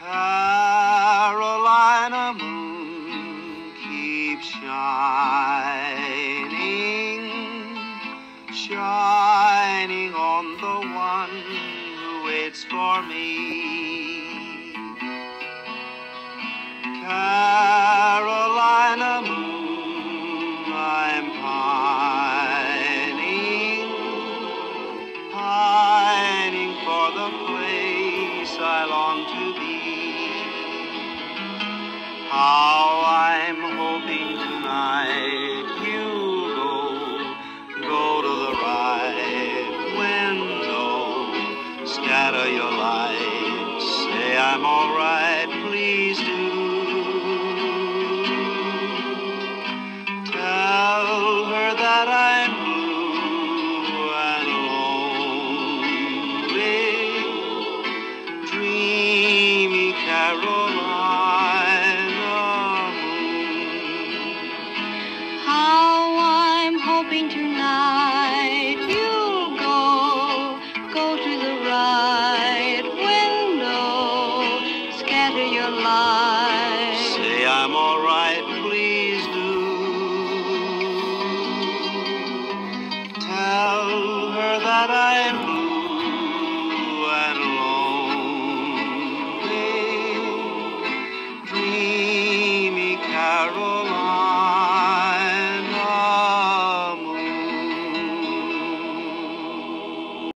Carolina moon keeps shining, shining on the one who waits for me. pining for the place I long to be. How I'm hoping tonight you'll go, go to the right window, scatter your light, say I'm alright. that I